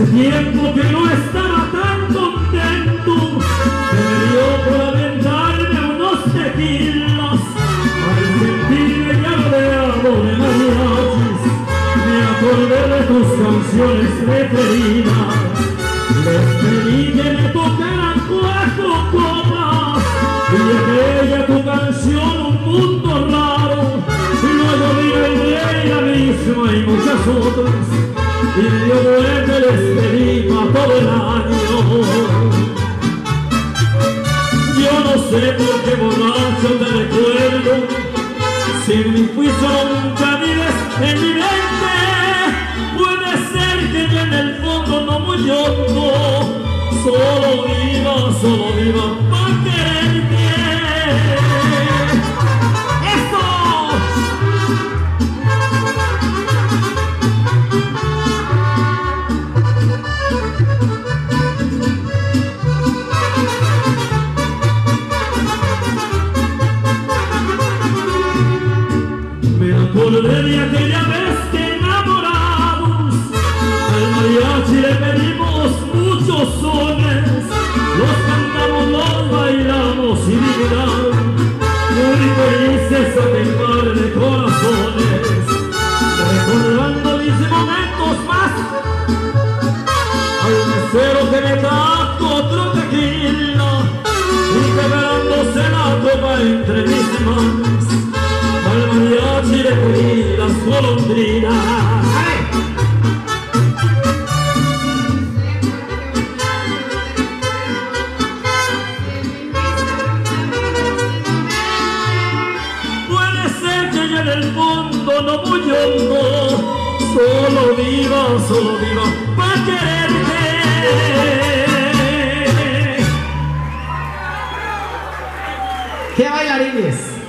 Hace tiempo que no estaba tan contento. Me dio por aventarme unos tequilas al sentirme ya rodeado de mariachis me acordé de tus canciones preferidas. Les pedí que me tocaran cuatro copas y aquella tu canción un mundo raro. Luego vino el rey la misma y muchas otras y dio el despedí todo el año. Yo no sé por qué borracho te recuerdo, si en mi juicio nunca vives en mi mente, puede ser que yo en el fondo no muy hondo, solo viva, solo viva para quererte. Acordé de aquella vez que enamorados al mariachi le pedimos muchos sones. Los cantamos, los bailamos y vivirán muy felices a par de corazones. Recordando mis momentos más. Al mesero que me trajo otro tequila y quebrándose la copa entre mis manos no muy solo viva, solo viva para quererte. ¡Qué bailarines!